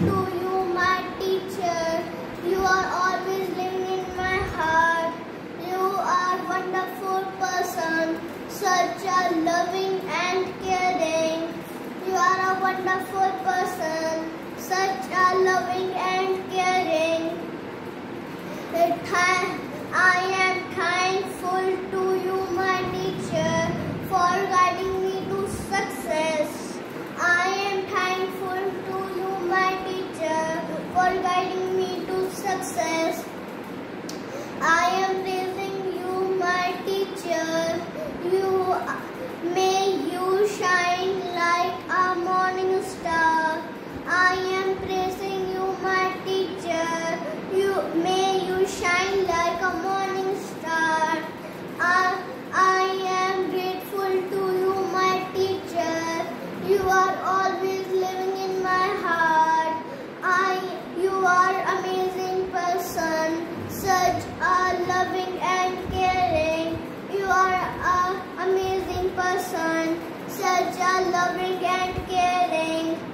to you, my teacher. You are always living in my heart. You are a wonderful person, such a loving and caring. You are a wonderful person, such a loving and caring. I teacher. You may you shine like a morning star. I am praising you, my teacher. You may you shine like a morning star. I, I am grateful to you, my teacher. You are always living in my heart. I, you are amazing person, such a loving such a loving and caring.